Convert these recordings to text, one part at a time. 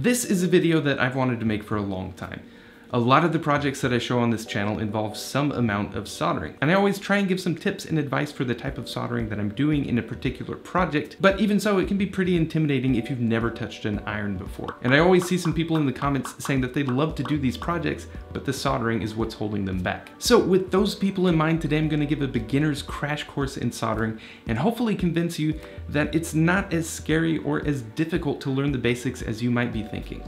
This is a video that I've wanted to make for a long time. A lot of the projects that I show on this channel involve some amount of soldering, and I always try and give some tips and advice for the type of soldering that I'm doing in a particular project, but even so, it can be pretty intimidating if you've never touched an iron before. And I always see some people in the comments saying that they'd love to do these projects, but the soldering is what's holding them back. So with those people in mind, today I'm gonna give a beginner's crash course in soldering and hopefully convince you that it's not as scary or as difficult to learn the basics as you might be thinking.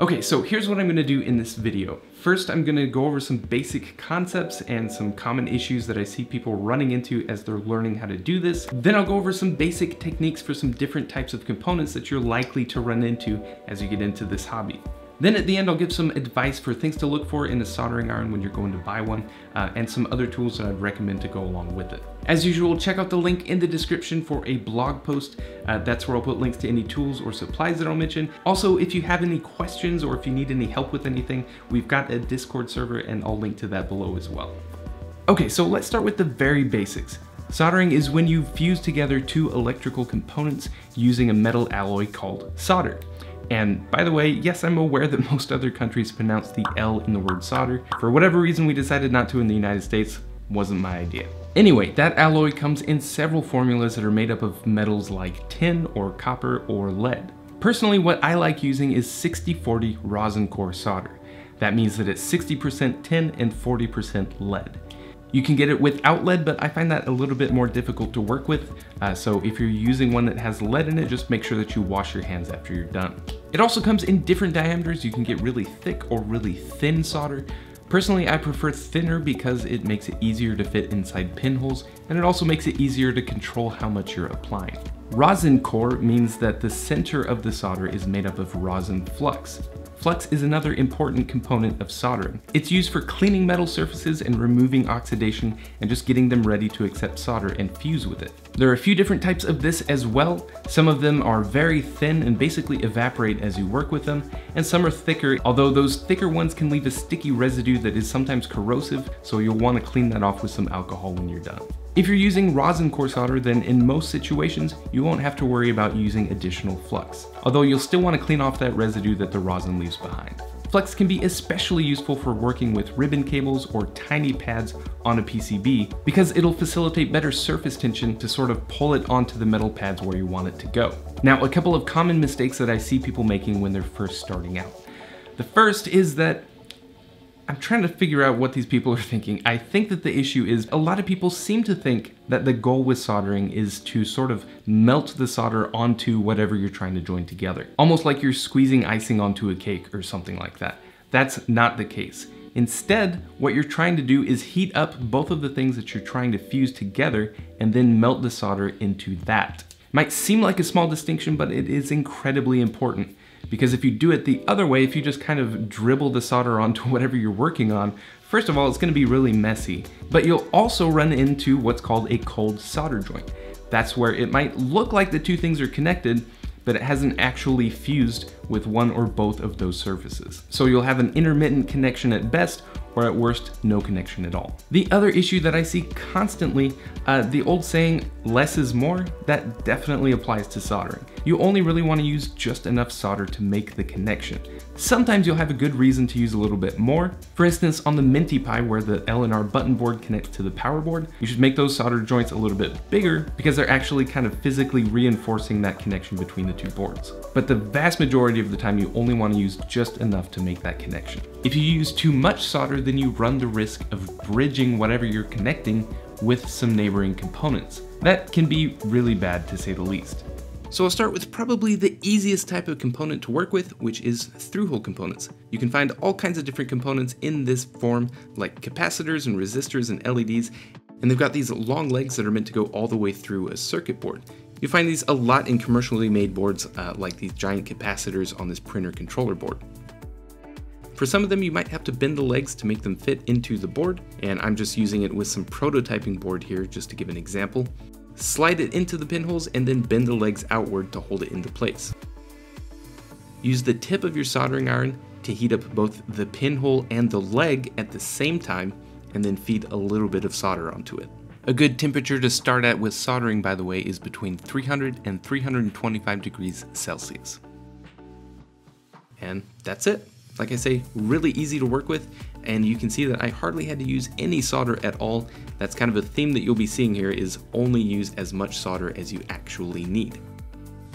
Okay, so here's what I'm gonna do in this video. First, I'm gonna go over some basic concepts and some common issues that I see people running into as they're learning how to do this. Then I'll go over some basic techniques for some different types of components that you're likely to run into as you get into this hobby. Then at the end, I'll give some advice for things to look for in a soldering iron when you're going to buy one, uh, and some other tools that I'd recommend to go along with it. As usual, check out the link in the description for a blog post. Uh, that's where I'll put links to any tools or supplies that I'll mention. Also, if you have any questions or if you need any help with anything, we've got a Discord server and I'll link to that below as well. Okay, so let's start with the very basics. Soldering is when you fuse together two electrical components using a metal alloy called solder. And by the way, yes, I'm aware that most other countries pronounce the L in the word solder. For whatever reason, we decided not to in the United States. Wasn't my idea. Anyway, that alloy comes in several formulas that are made up of metals like tin or copper or lead. Personally, what I like using is 60-40 rosin core solder. That means that it's 60% tin and 40% lead. You can get it without lead, but I find that a little bit more difficult to work with. Uh, so if you're using one that has lead in it, just make sure that you wash your hands after you're done. It also comes in different diameters. You can get really thick or really thin solder. Personally, I prefer thinner because it makes it easier to fit inside pinholes, and it also makes it easier to control how much you're applying. Rosin core means that the center of the solder is made up of rosin flux. Flux is another important component of soldering. It's used for cleaning metal surfaces and removing oxidation and just getting them ready to accept solder and fuse with it. There are a few different types of this as well. Some of them are very thin and basically evaporate as you work with them, and some are thicker, although those thicker ones can leave a sticky residue that is sometimes corrosive, so you'll want to clean that off with some alcohol when you're done. If you're using rosin core solder, then in most situations, you won't have to worry about using additional flux, although you'll still want to clean off that residue that the rosin leaves behind. Flux can be especially useful for working with ribbon cables or tiny pads on a PCB because it'll facilitate better surface tension to sort of pull it onto the metal pads where you want it to go. Now, a couple of common mistakes that I see people making when they're first starting out. The first is that I'm trying to figure out what these people are thinking. I think that the issue is a lot of people seem to think that the goal with soldering is to sort of melt the solder onto whatever you're trying to join together. Almost like you're squeezing icing onto a cake or something like that. That's not the case. Instead, what you're trying to do is heat up both of the things that you're trying to fuse together and then melt the solder into that. Might seem like a small distinction, but it is incredibly important. Because if you do it the other way, if you just kind of dribble the solder onto whatever you're working on, first of all, it's gonna be really messy. But you'll also run into what's called a cold solder joint. That's where it might look like the two things are connected, but it hasn't actually fused with one or both of those surfaces. So you'll have an intermittent connection at best, or at worst, no connection at all. The other issue that I see constantly, uh, the old saying, less is more, that definitely applies to soldering. You only really wanna use just enough solder to make the connection. Sometimes you'll have a good reason to use a little bit more. For instance, on the Minty Pi where the L&R button board connects to the power board, you should make those solder joints a little bit bigger because they're actually kind of physically reinforcing that connection between the two boards. But the vast majority of the time you only want to use just enough to make that connection. If you use too much solder, then you run the risk of bridging whatever you're connecting with some neighboring components. That can be really bad to say the least. So I'll start with probably the easiest type of component to work with, which is through-hole components. You can find all kinds of different components in this form, like capacitors and resistors and LEDs, and they've got these long legs that are meant to go all the way through a circuit board. You find these a lot in commercially made boards, uh, like these giant capacitors on this printer controller board. For some of them, you might have to bend the legs to make them fit into the board, and I'm just using it with some prototyping board here just to give an example slide it into the pinholes, and then bend the legs outward to hold it into place. Use the tip of your soldering iron to heat up both the pinhole and the leg at the same time, and then feed a little bit of solder onto it. A good temperature to start at with soldering, by the way, is between 300 and 325 degrees Celsius. And that's it. Like I say, really easy to work with, and you can see that I hardly had to use any solder at all. That's kind of a theme that you'll be seeing here is only use as much solder as you actually need.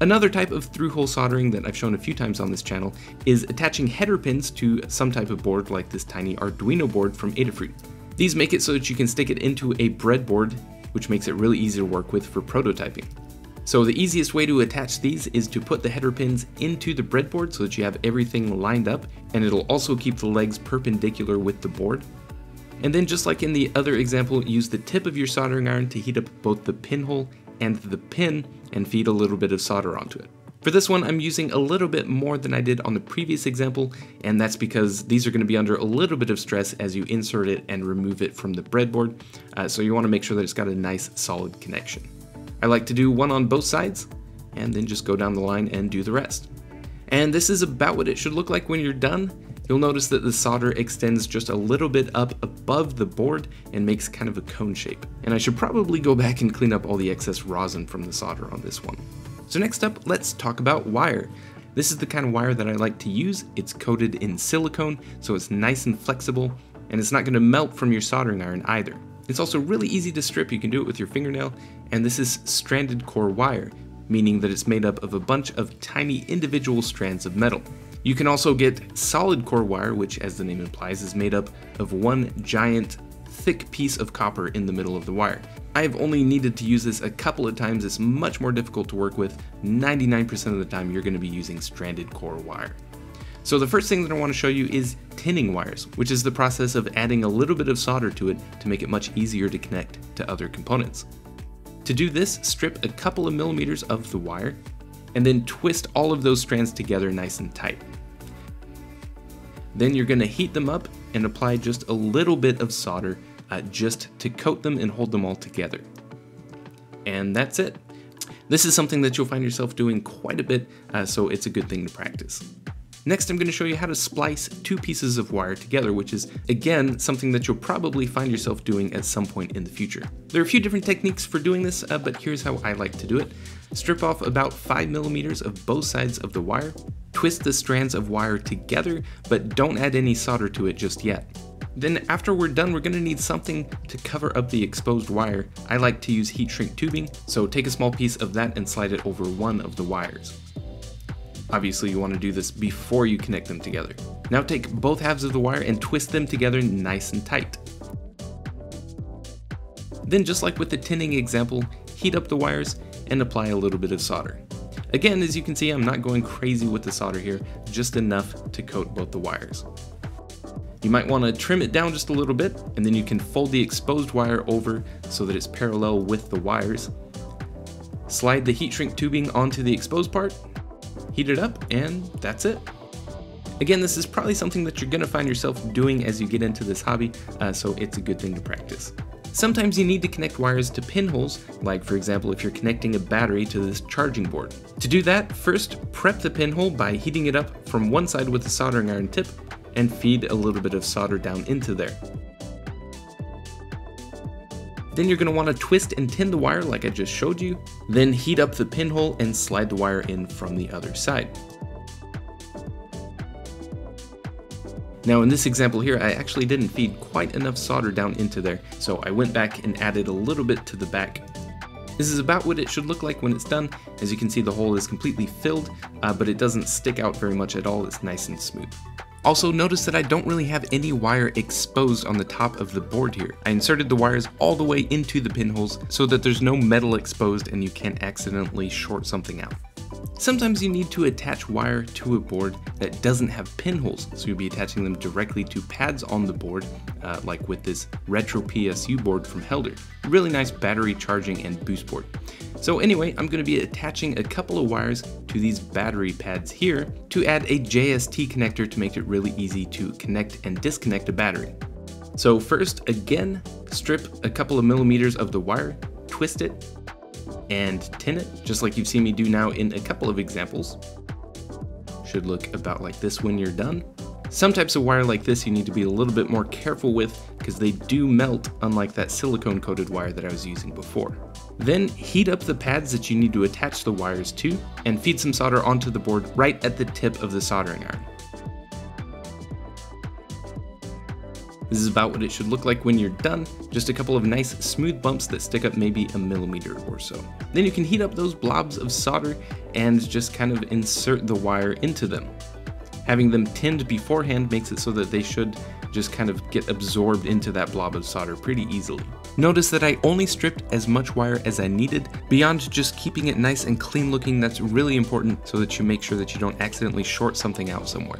Another type of through-hole soldering that I've shown a few times on this channel is attaching header pins to some type of board like this tiny Arduino board from Adafruit. These make it so that you can stick it into a breadboard, which makes it really easy to work with for prototyping. So the easiest way to attach these is to put the header pins into the breadboard so that you have everything lined up, and it'll also keep the legs perpendicular with the board. And then just like in the other example, use the tip of your soldering iron to heat up both the pinhole and the pin and feed a little bit of solder onto it. For this one, I'm using a little bit more than I did on the previous example, and that's because these are going to be under a little bit of stress as you insert it and remove it from the breadboard, uh, so you want to make sure that it's got a nice solid connection. I like to do one on both sides, and then just go down the line and do the rest. And this is about what it should look like when you're done. You'll notice that the solder extends just a little bit up above the board and makes kind of a cone shape. And I should probably go back and clean up all the excess rosin from the solder on this one. So next up, let's talk about wire. This is the kind of wire that I like to use. It's coated in silicone, so it's nice and flexible, and it's not gonna melt from your soldering iron either. It's also really easy to strip, you can do it with your fingernail, and this is stranded core wire, meaning that it's made up of a bunch of tiny individual strands of metal. You can also get solid core wire, which as the name implies is made up of one giant thick piece of copper in the middle of the wire. I've only needed to use this a couple of times, it's much more difficult to work with. 99% of the time you're going to be using stranded core wire. So the first thing that I want to show you is tinning wires, which is the process of adding a little bit of solder to it to make it much easier to connect to other components. To do this, strip a couple of millimeters of the wire, and then twist all of those strands together nice and tight. Then you're going to heat them up and apply just a little bit of solder uh, just to coat them and hold them all together. And that's it. This is something that you'll find yourself doing quite a bit, uh, so it's a good thing to practice. Next, I'm going to show you how to splice two pieces of wire together, which is, again, something that you'll probably find yourself doing at some point in the future. There are a few different techniques for doing this, uh, but here's how I like to do it. Strip off about 5 millimeters of both sides of the wire, twist the strands of wire together, but don't add any solder to it just yet. Then after we're done, we're gonna need something to cover up the exposed wire. I like to use heat shrink tubing, so take a small piece of that and slide it over one of the wires. Obviously you wanna do this before you connect them together. Now take both halves of the wire and twist them together nice and tight. Then just like with the tinning example, heat up the wires and apply a little bit of solder. Again, as you can see, I'm not going crazy with the solder here, just enough to coat both the wires. You might want to trim it down just a little bit, and then you can fold the exposed wire over so that it's parallel with the wires. Slide the heat shrink tubing onto the exposed part, heat it up, and that's it. Again, this is probably something that you're to find yourself doing as you get into this hobby, uh, so it's a good thing to practice. Sometimes you need to connect wires to pinholes, like for example if you're connecting a battery to this charging board. To do that, first prep the pinhole by heating it up from one side with a soldering iron tip, and feed a little bit of solder down into there. Then you're going to want to twist and tin the wire like I just showed you, then heat up the pinhole and slide the wire in from the other side. Now in this example here, I actually didn't feed quite enough solder down into there, so I went back and added a little bit to the back. This is about what it should look like when it's done. As you can see, the hole is completely filled, uh, but it doesn't stick out very much at all. It's nice and smooth. Also notice that I don't really have any wire exposed on the top of the board here. I inserted the wires all the way into the pinholes so that there's no metal exposed and you can't accidentally short something out. Sometimes you need to attach wire to a board that doesn't have pinholes, so you'll be attaching them directly to pads on the board, uh, like with this Retro PSU board from Helder. Really nice battery charging and boost board. So anyway, I'm going to be attaching a couple of wires to these battery pads here to add a JST connector to make it really easy to connect and disconnect a battery. So first, again, strip a couple of millimeters of the wire, twist it, and tin it, just like you've seen me do now in a couple of examples. Should look about like this when you're done. Some types of wire like this you need to be a little bit more careful with because they do melt unlike that silicone coated wire that I was using before. Then heat up the pads that you need to attach the wires to and feed some solder onto the board right at the tip of the soldering iron. This is about what it should look like when you're done, just a couple of nice smooth bumps that stick up maybe a millimeter or so. Then you can heat up those blobs of solder and just kind of insert the wire into them. Having them tinned beforehand makes it so that they should just kind of get absorbed into that blob of solder pretty easily. Notice that I only stripped as much wire as I needed. Beyond just keeping it nice and clean looking, that's really important so that you make sure that you don't accidentally short something out somewhere.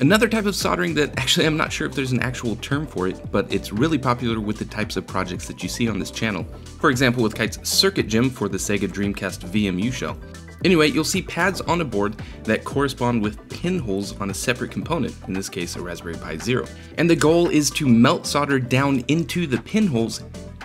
Another type of soldering that actually I'm not sure if there's an actual term for it, but it's really popular with the types of projects that you see on this channel. For example, with Kite's Circuit Gem for the Sega Dreamcast VMU shell. Anyway, you'll see pads on a board that correspond with pinholes on a separate component, in this case a Raspberry Pi Zero. And the goal is to melt solder down into the pinholes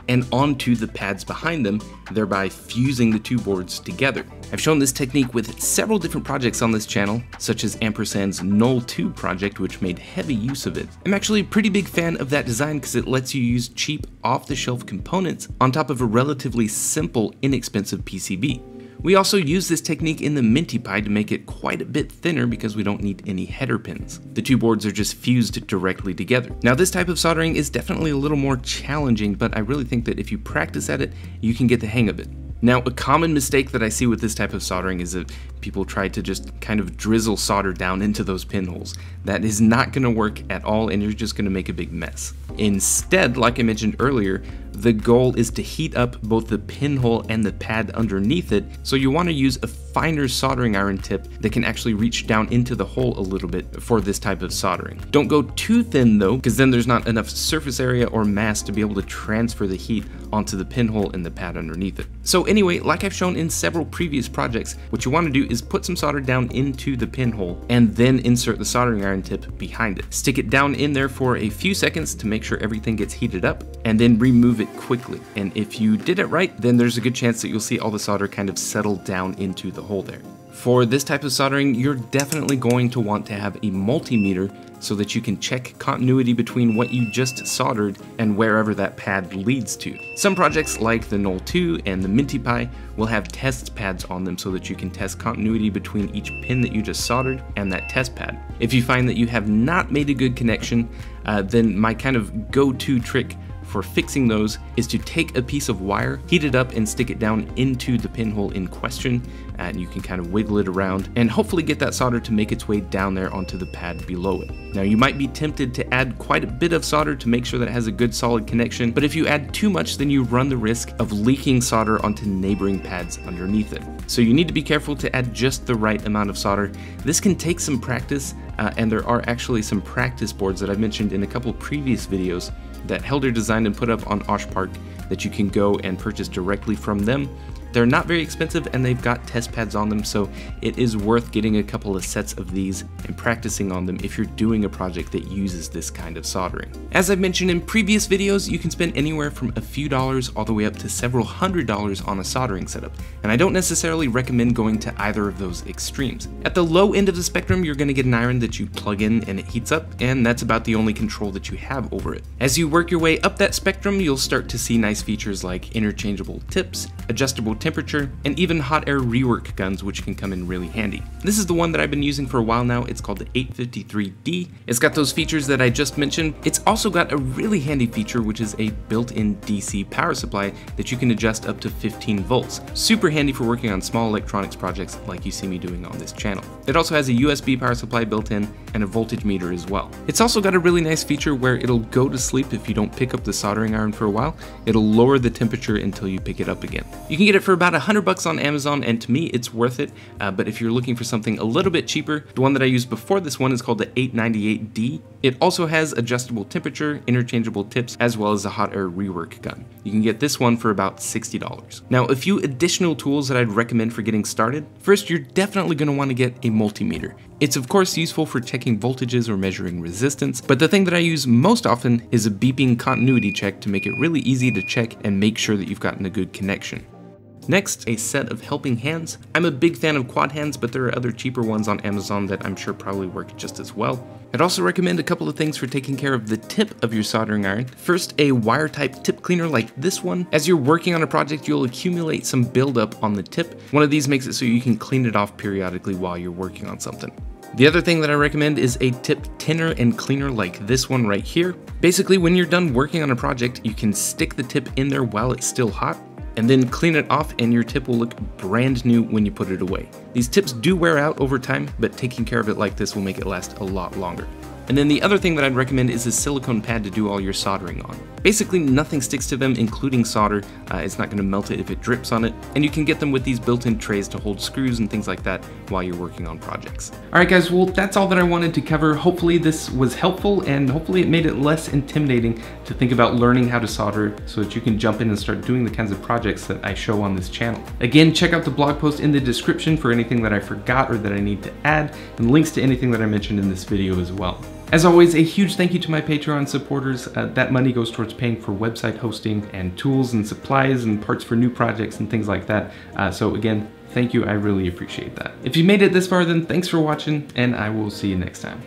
and onto the pads behind them, thereby fusing the two boards together. I've shown this technique with several different projects on this channel, such as Ampersand's Null 2 project, which made heavy use of it. I'm actually a pretty big fan of that design because it lets you use cheap, off-the-shelf components on top of a relatively simple, inexpensive PCB. We also use this technique in the Minty Pi to make it quite a bit thinner because we don't need any header pins. The two boards are just fused directly together. Now this type of soldering is definitely a little more challenging, but I really think that if you practice at it, you can get the hang of it. Now, a common mistake that I see with this type of soldering is that people try to just kind of drizzle solder down into those pinholes. That is not going to work at all and you're just going to make a big mess. Instead, like I mentioned earlier, the goal is to heat up both the pinhole and the pad underneath it, so you want to use a finer soldering iron tip that can actually reach down into the hole a little bit for this type of soldering. Don't go too thin though, because then there's not enough surface area or mass to be able to transfer the heat onto the pinhole and the pad underneath it. So anyway, like I've shown in several previous projects, what you want to do is put some solder down into the pinhole and then insert the soldering iron tip behind it. Stick it down in there for a few seconds to make sure everything gets heated up and then remove it quickly. And if you did it right, then there's a good chance that you'll see all the solder kind of settle down into the hole there. For this type of soldering, you're definitely going to want to have a multimeter so that you can check continuity between what you just soldered and wherever that pad leads to. Some projects like the Null 2 and the Minty Pi will have test pads on them so that you can test continuity between each pin that you just soldered and that test pad. If you find that you have not made a good connection, uh, then my kind of go-to trick for fixing those is to take a piece of wire, heat it up and stick it down into the pinhole in question and you can kind of wiggle it around and hopefully get that solder to make its way down there onto the pad below it. Now you might be tempted to add quite a bit of solder to make sure that it has a good solid connection, but if you add too much then you run the risk of leaking solder onto neighboring pads underneath it. So you need to be careful to add just the right amount of solder. This can take some practice uh, and there are actually some practice boards that I've mentioned in a couple previous videos that Helder designed and put up on Osh Park that you can go and purchase directly from them. They're not very expensive and they've got test pads on them, so it is worth getting a couple of sets of these and practicing on them if you're doing a project that uses this kind of soldering. As I've mentioned in previous videos, you can spend anywhere from a few dollars all the way up to several hundred dollars on a soldering setup, and I don't necessarily recommend going to either of those extremes. At the low end of the spectrum, you're going to get an iron that you plug in and it heats up, and that's about the only control that you have over it. As you work your way up that spectrum, you'll start to see nice features like interchangeable tips, adjustable temperature, and even hot air rework guns which can come in really handy. This is the one that I've been using for a while now, it's called the 853D. It's got those features that I just mentioned. It's also got a really handy feature which is a built-in DC power supply that you can adjust up to 15 volts. Super handy for working on small electronics projects like you see me doing on this channel. It also has a USB power supply built in and a voltage meter as well. It's also got a really nice feature where it'll go to sleep if you don't pick up the soldering iron for a while. It'll lower the temperature until you pick it up again. You can get it for about 100 bucks on Amazon, and to me, it's worth it. Uh, but if you're looking for something a little bit cheaper, the one that I used before this one is called the 898D. It also has adjustable temperature, interchangeable tips, as well as a hot air rework gun. You can get this one for about $60. Now, a few additional tools that I'd recommend for getting started. First, you're definitely going to want to get a multimeter. It's of course useful for checking voltages or measuring resistance, but the thing that I use most often is a beeping continuity check to make it really easy to check and make sure that you've gotten a good connection. Next, a set of helping hands. I'm a big fan of quad hands, but there are other cheaper ones on Amazon that I'm sure probably work just as well. I'd also recommend a couple of things for taking care of the tip of your soldering iron. First, a wire type tip cleaner like this one. As you're working on a project, you'll accumulate some buildup on the tip. One of these makes it so you can clean it off periodically while you're working on something. The other thing that I recommend is a tip tinner and cleaner like this one right here. Basically, when you're done working on a project, you can stick the tip in there while it's still hot, and then clean it off and your tip will look brand new when you put it away. These tips do wear out over time, but taking care of it like this will make it last a lot longer. And then the other thing that I'd recommend is a silicone pad to do all your soldering on. Basically nothing sticks to them including solder, uh, it's not going to melt it if it drips on it, and you can get them with these built-in trays to hold screws and things like that while you're working on projects. Alright guys, well that's all that I wanted to cover. Hopefully this was helpful and hopefully it made it less intimidating to think about learning how to solder so that you can jump in and start doing the kinds of projects that I show on this channel. Again, check out the blog post in the description for anything that I forgot or that I need to add, and links to anything that I mentioned in this video as well. As always, a huge thank you to my Patreon supporters. Uh, that money goes towards paying for website hosting and tools and supplies and parts for new projects and things like that. Uh, so again, thank you. I really appreciate that. If you made it this far, then thanks for watching and I will see you next time.